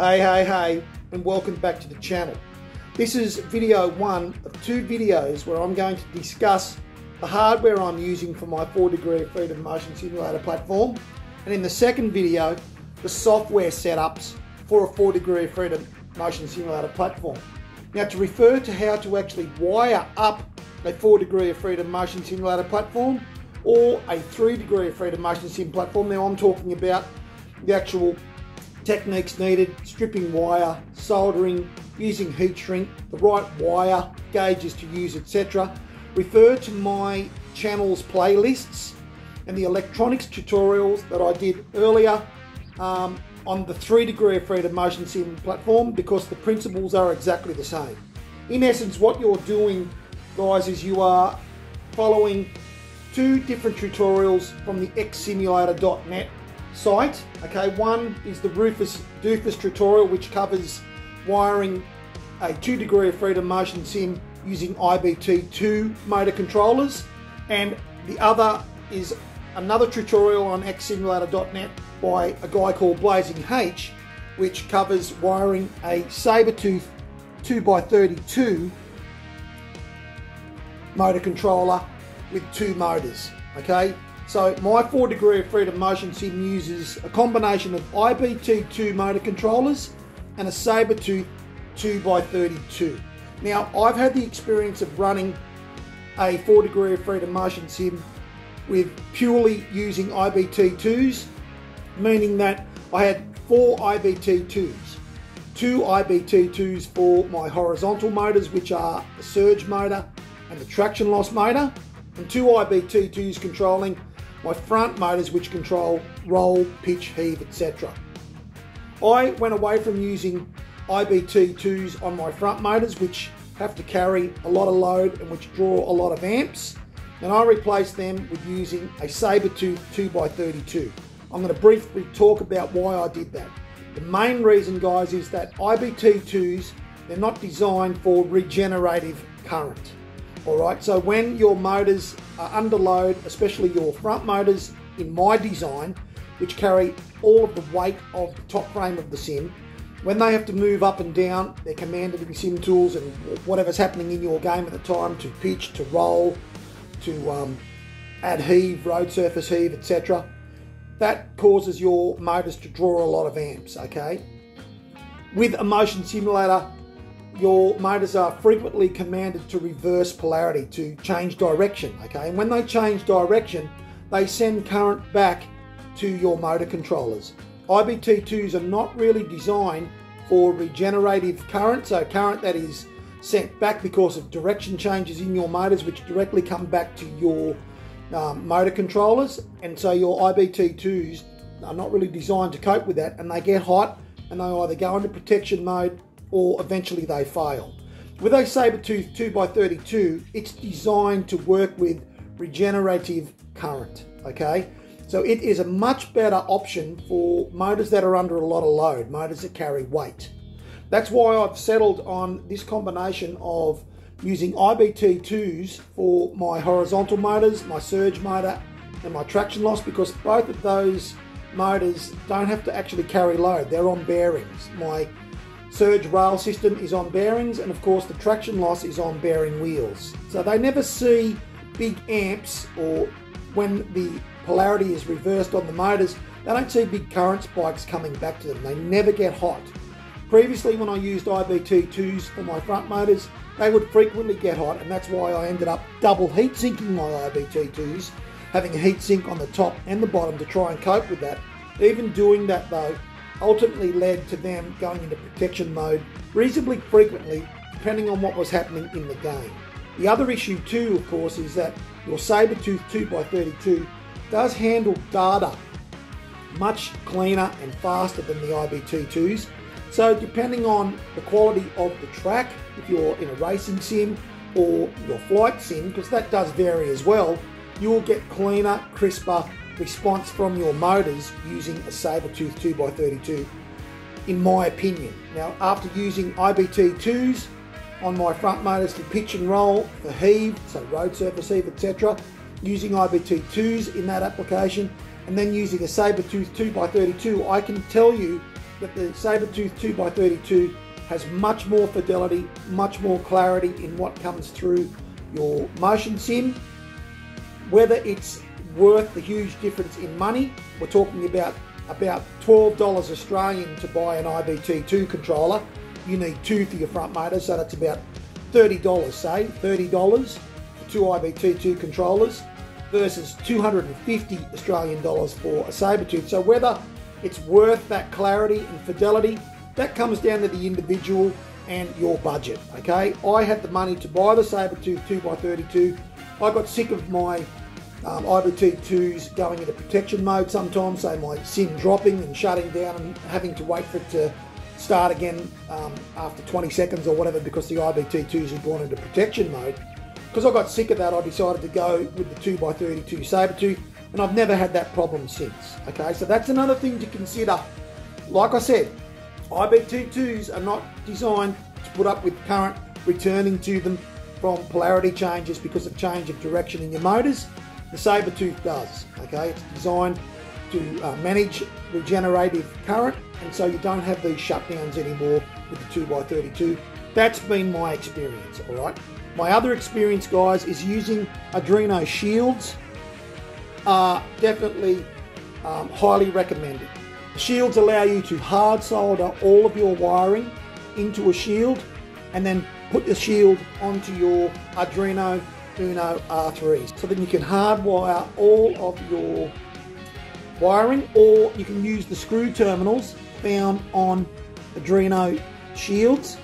Hey, hey, hey, and welcome back to the channel. This is video one of two videos where I'm going to discuss the hardware I'm using for my 4 degree of freedom motion simulator platform, and in the second video, the software setups for a 4 degree of freedom motion simulator platform. Now to refer to how to actually wire up a 4 degree of freedom motion simulator platform or a 3 degree of freedom motion sim platform, now I'm talking about the actual techniques needed, stripping wire, soldering, using heat shrink, the right wire, gauges to use, etc. Refer to my channel's playlists and the electronics tutorials that I did earlier um, on the 3 degree of freedom motion sim platform because the principles are exactly the same. In essence, what you're doing, guys, is you are following two different tutorials from the xsimulator.net site. Okay, one is the Rufus Doofus tutorial, which covers wiring a 2 degree of freedom motion sim using IBT2 motor controllers, and the other is another tutorial on xsimulator.net by a guy called Blazing H, which covers wiring a Sabertooth 2x32 motor controller with two motors. Okay, so my 4 degree of freedom motion sim uses a combination of IBT2 motor controllers and a Sabertooth 2x32. Now I've had the experience of running a 4 degree of freedom motion sim with purely using IBT2s, meaning that I had four IBT2s. Two IBT2s for my horizontal motors, which are the surge motor and the traction loss motor, and two IBT2s controlling my front motors which control roll, pitch, heave, etc. I went away from using IBT2s on my front motors which have to carry a lot of load and which draw a lot of amps and I replaced them with using a Sabertooth 2x32. I'm going to briefly talk about why I did that. The main reason guys is that IBT2s they're not designed for regenerative current. Alright, so when your motors are under load, especially your front motors in my design, which carry all of the weight of the top frame of the sim, when they have to move up and down, they're commanded in SimTools and whatever's happening in your game at the time to pitch, to roll, to um, add heave, road surface heave, etc. That causes your motors to draw a lot of amps, okay? With a motion simulator, your motors are frequently commanded to reverse polarity, to change direction, okay? And when they change direction, they send current back to your motor controllers. IBT2s are not really designed for regenerative current, so current that is sent back because of direction changes in your motors, which directly come back to your um, motor controllers. And so your IBT2s are not really designed to cope with that, and they get hot and they either go into protection mode or eventually they fail. With a Sabertooth 2x32, it's designed to work with regenerative current, okay? So it is a much better option for motors that are under a lot of load, motors that carry weight. That's why I've settled on this combination of using IBT2s for my horizontal motors, my surge motor, and my traction loss because both of those motors don't have to actually carry load. They're on bearings. My surge rail system is on bearings and of course the traction loss is on bearing wheels. So they never see big amps or when the polarity is reversed on the motors, they don't see big current spikes coming back to them. They never get hot. Previously when I used IBT2s for my front motors, they would frequently get hot and that's why I ended up double heat sinking my IBT2s, having a heat sink on the top and the bottom to try and cope with that. Even doing that though, ultimately led to them going into protection mode reasonably frequently depending on what was happening in the game. The other issue too, of course, is that your Sabertooth 2x32 does handle data much cleaner and faster than the IBT2s. So depending on the quality of the track, if you're in a racing sim or your flight sim, because that does vary as well, you will get cleaner, crisper response from your motors using a Sabertooth 2x32 in my opinion. Now after using IBT2s on my front motors to pitch and roll for heave, so road surface heave etc, using IBT2s in that application and then using a Sabertooth 2x32 I can tell you that the Sabertooth 2x32 has much more fidelity, much more clarity in what comes through your motion sim. Whether it's worth the huge difference in money, we're talking about about $12 Australian to buy an IBT2 controller. You need two for your front motor, so that's about $30, say, $30 for two IBT2 controllers versus 250 Australian dollars for a Sabertooth. So whether it's worth that clarity and fidelity that comes down to the individual and your budget, okay? I had the money to buy the Sabertooth 2x32. I got sick of my um, IBT2s going into protection mode sometimes, so my sim dropping and shutting down and having to wait for it to start again um, after 20 seconds or whatever because the IBT2s had gone into protection mode. Because I got sick of that, I decided to go with the 2x32 Sabertooth, and I've never had that problem since. Okay, so that's another thing to consider. Like I said, IBT2s are not designed to put up with current returning to them from polarity changes because of change of direction in your motors. The Sabertooth does, okay? It's designed to uh, manage regenerative current and so you don't have these shutdowns anymore with the 2x32. That's been my experience, all right? My other experience, guys, is using Arduino shields. Are definitely um, highly recommended. Shields allow you to hard solder all of your wiring into a shield and then put the shield onto your Arduino Uno R3s. So then you can hardwire all of your wiring or you can use the screw terminals found on Arduino shields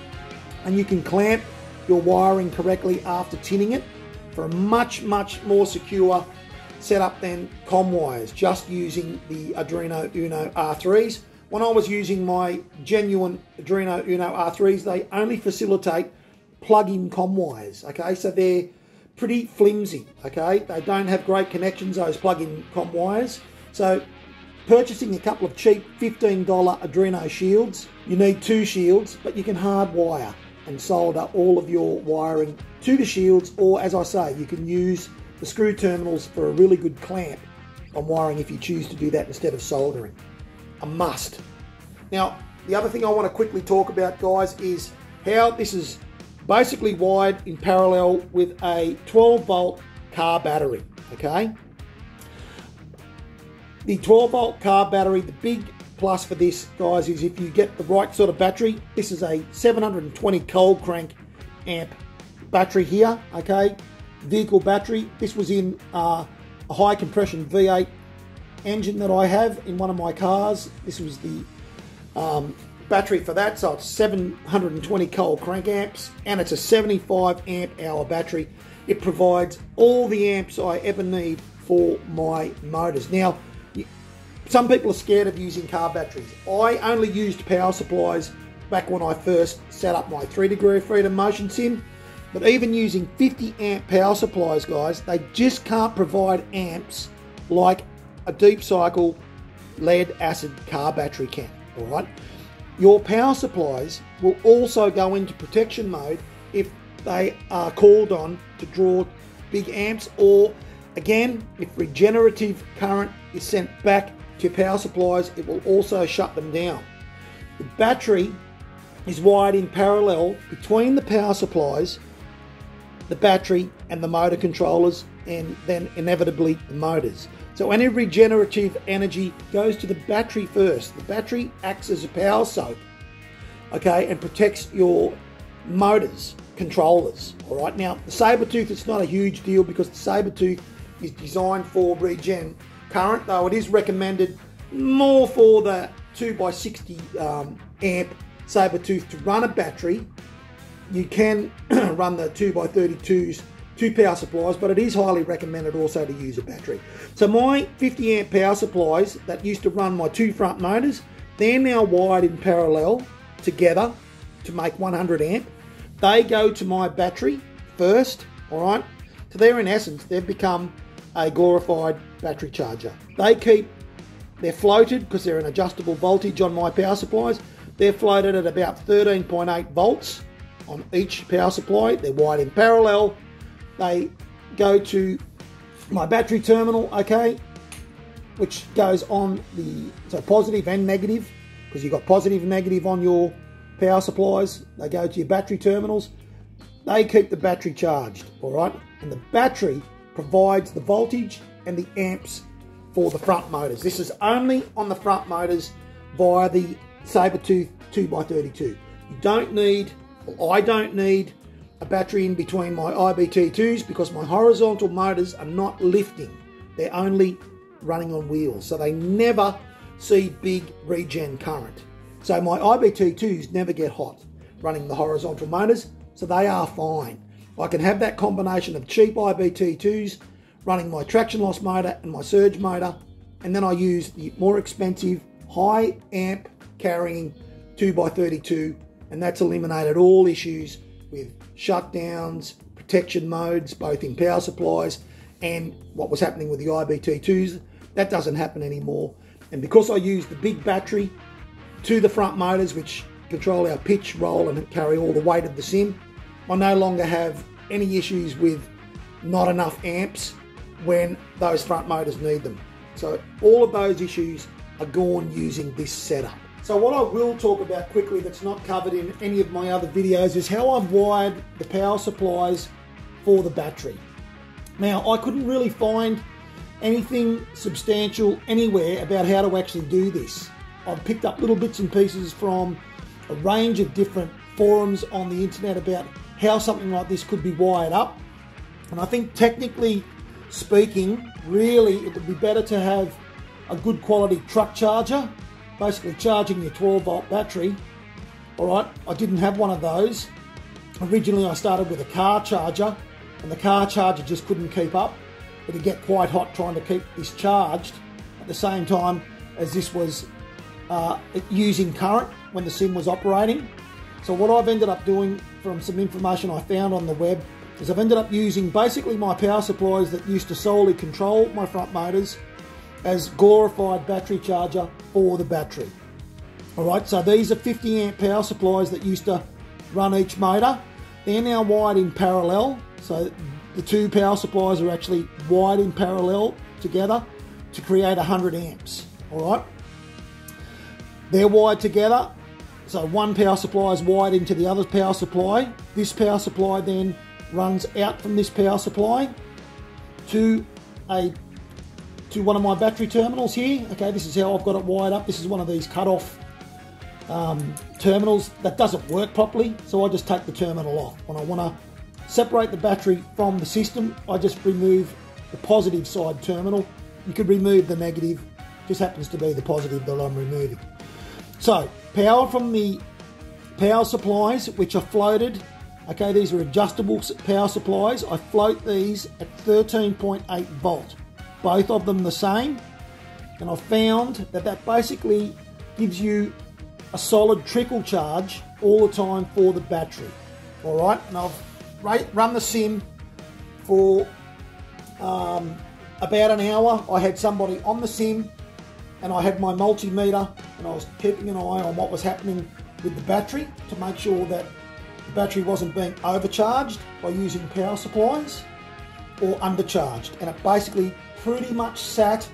and you can clamp your wiring correctly after tinning it for a much, much more secure setup than COM wires, just using the Arduino Uno R3s. When I was using my genuine Arduino Uno R3s, they only facilitate plug-in COM wires, okay? So they're pretty flimsy, okay? They don't have great connections, those plug-in COM wires. So purchasing a couple of cheap $15 Arduino shields, you need two shields, but you can hardwire and solder all of your wiring to the shields or as I say you can use the screw terminals for a really good clamp on wiring if you choose to do that instead of soldering. A must. Now the other thing I want to quickly talk about guys is how this is basically wired in parallel with a 12 volt car battery okay the 12 volt car battery the big plus for this, guys, is if you get the right sort of battery. This is a 720 cold crank amp battery here, okay? Vehicle battery. This was in uh, a high compression V8 engine that I have in one of my cars. This was the um, battery for that, so it's 720 cold crank amps, and it's a 75 amp hour battery. It provides all the amps I ever need for my motors. Now, some people are scared of using car batteries. I only used power supplies back when I first set up my 3 degree freedom motion sim. But even using 50 amp power supplies, guys, they just can't provide amps like a deep cycle lead acid car battery can. All right. Your power supplies will also go into protection mode if they are called on to draw big amps or again if regenerative current is sent back to power supplies, it will also shut them down. The battery is wired in parallel between the power supplies, the battery, and the motor controllers, and then inevitably the motors. So any regenerative energy goes to the battery first. The battery acts as a power soak, okay, and protects your motors, controllers. All right. Now the Sabertooth it's not a huge deal because the Sabertooth is designed for regen current, though it is recommended more for the 2x60 um, amp Sabertooth to run a battery. You can run the 2x32s two power supplies, but it is highly recommended also to use a battery. So my 50 amp power supplies that used to run my two front motors, they're now wired in parallel together to make 100 amp. They go to my battery first, all right? So they're in essence, they've become a glorified battery charger. They keep, they're floated because they're an adjustable voltage on my power supplies. They're floated at about 13.8 volts on each power supply. They're wired in parallel. They go to my battery terminal, okay, which goes on the so positive and negative because you've got positive and negative on your power supplies. They go to your battery terminals. They keep the battery charged, all right? And the battery provides the voltage and the amps for the front motors. This is only on the front motors via the Sabertooth 2x32. You don't need, I don't need a battery in between my IBT2s because my horizontal motors are not lifting. They're only running on wheels. So they never see big regen current. So my IBT2s never get hot running the horizontal motors, so they are fine. I can have that combination of cheap IBT2s running my traction loss motor and my surge motor, and then I use the more expensive high amp carrying 2x32, and that's eliminated all issues with shutdowns, protection modes, both in power supplies and what was happening with the IBT2s. That doesn't happen anymore. And because I use the big battery to the front motors, which control our pitch, roll, and carry all the weight of the sim, I no longer have any issues with not enough amps when those front motors need them. So all of those issues are gone using this setup. So what I will talk about quickly that's not covered in any of my other videos is how I've wired the power supplies for the battery. Now I couldn't really find anything substantial anywhere about how to actually do this. I've picked up little bits and pieces from a range of different forums on the internet about how something like this could be wired up. And I think technically speaking, really it would be better to have a good quality truck charger, basically charging your 12 volt battery. All right, I didn't have one of those. Originally I started with a car charger and the car charger just couldn't keep up it'd get quite hot trying to keep this charged at the same time as this was uh, using current when the sim was operating. So what I've ended up doing from some information I found on the web is I've ended up using basically my power supplies that used to solely control my front motors as glorified battery charger for the battery. Alright, so these are 50 amp power supplies that used to run each motor. They're now wired in parallel, so the two power supplies are actually wired in parallel together to create 100 amps. All right, they're wired together. So one power supply is wired into the other power supply. This power supply then runs out from this power supply to a to one of my battery terminals here. Okay, this is how I've got it wired up. This is one of these cut-off um, terminals that doesn't work properly, so I just take the terminal off when I want to Separate the battery from the system. I just remove the positive side terminal. You could remove the negative, just happens to be the positive that I'm removing. So, power from the power supplies, which are floated. Okay, these are adjustable power supplies. I float these at 13.8 volt. Both of them the same. And I found that that basically gives you a solid trickle charge all the time for the battery. All right, and I've run the sim for um, about an hour. I had somebody on the sim and I had my multimeter and I was keeping an eye on what was happening with the battery to make sure that the battery wasn't being overcharged by using power supplies or undercharged. And it basically pretty much sat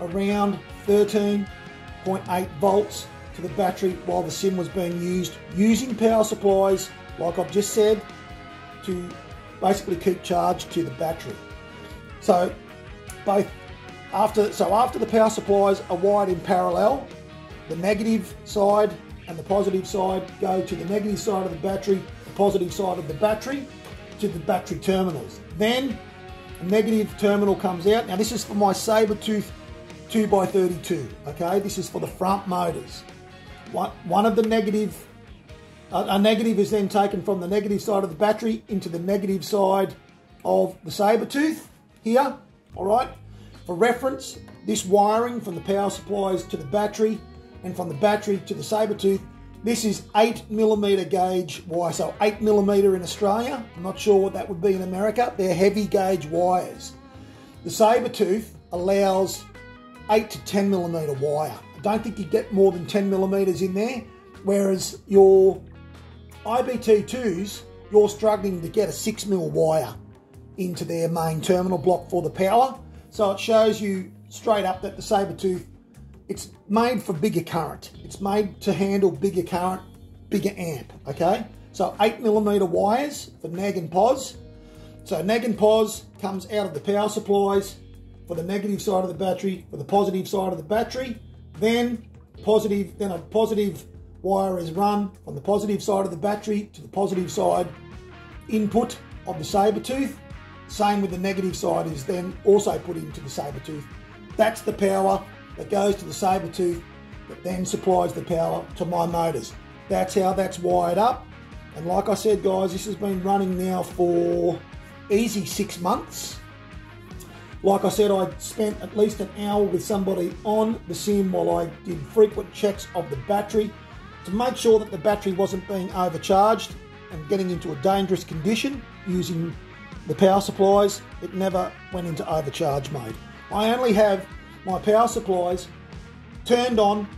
around 13.8 volts to the battery while the sim was being used using power supplies like I've just said to basically keep charge to the battery. So both after so after the power supplies are wired in parallel, the negative side and the positive side go to the negative side of the battery, the positive side of the battery to the battery terminals. Then negative terminal comes out. Now this is for my Sabertooth 2x32, okay? This is for the front motors. One, one of the negative a negative is then taken from the negative side of the battery into the negative side of the Sabertooth here, all right? For reference, this wiring from the power supplies to the battery and from the battery to the Sabertooth, this is 8 millimeter gauge wire, so 8 millimeter in Australia. I'm not sure what that would be in America. They're heavy gauge wires. The Sabertooth allows 8 to 10 millimeter wire. I don't think you get more than 10 millimeters in there, whereas your IBT2s, you're struggling to get a 6 mil wire into their main terminal block for the power. So it shows you straight up that the Sabertooth it's made for bigger current. It's made to handle bigger current, bigger amp, okay? So 8 millimeter wires for nag and pos. So nag and pos comes out of the power supplies for the negative side of the battery, for the positive side of the battery. Then positive, then a positive wire is run from the positive side of the battery to the positive side input of the Sabertooth. Same with the negative side is then also put into the Sabertooth. That's the power that goes to the Sabertooth that then supplies the power to my motors. That's how that's wired up. And like I said, guys, this has been running now for easy six months. Like I said, I spent at least an hour with somebody on the sim while I did frequent checks of the battery to make sure that the battery wasn't being overcharged and getting into a dangerous condition using the power supplies. It never went into overcharge mode. I only have my power supplies turned on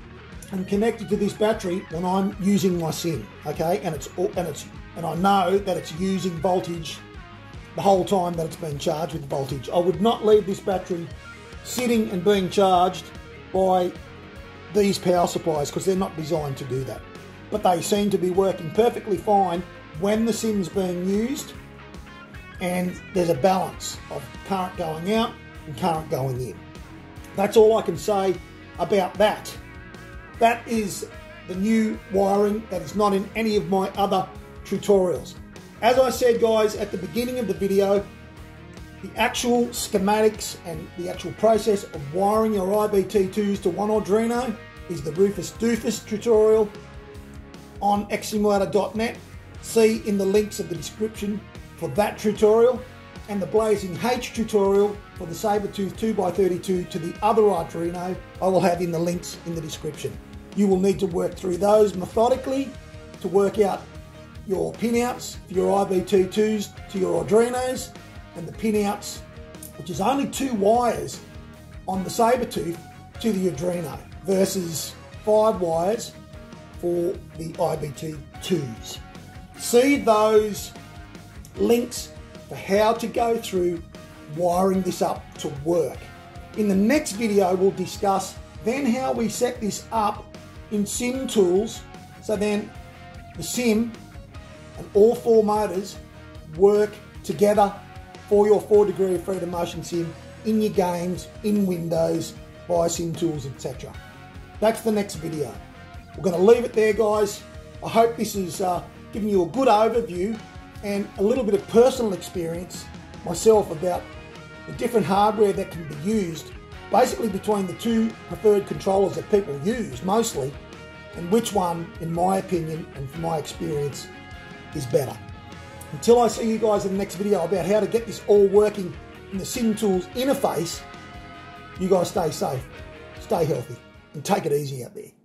and connected to this battery when I'm using my sim, okay? And it's and it's and I know that it's using voltage the whole time that it's been charged with voltage. I would not leave this battery sitting and being charged by these power supplies because they're not designed to do that. But they seem to be working perfectly fine when the sim's being used and there's a balance of current going out and current going in. That's all I can say about that. That is the new wiring that is not in any of my other tutorials. As I said guys at the beginning of the video, the actual schematics and the actual process of wiring your IBT2s to one Arduino is the RufusDufus tutorial on xsimulator.net. See in the links of the description for that tutorial and the Blazing H tutorial for the Sabertooth 2x32 to the other Arduino I will have in the links in the description. You will need to work through those methodically to work out your pinouts for your IBT2s to your Arduinos and the pinouts, which is only two wires on the Sabertooth to the Arduino versus five wires for the IBT2s. See those links for how to go through wiring this up to work. In the next video, we'll discuss then how we set this up in SimTools so then the sim and all four motors work together for your 4 degree of freedom motion sim in your games, in Windows, via SimTools, etc. That's the next video. We're going to leave it there, guys. I hope this has uh, given you a good overview and a little bit of personal experience myself about the different hardware that can be used basically between the two preferred controllers that people use mostly and which one, in my opinion and from my experience, is better. Until I see you guys in the next video about how to get this all working in the SimTools interface, you guys stay safe, stay healthy, and take it easy out there.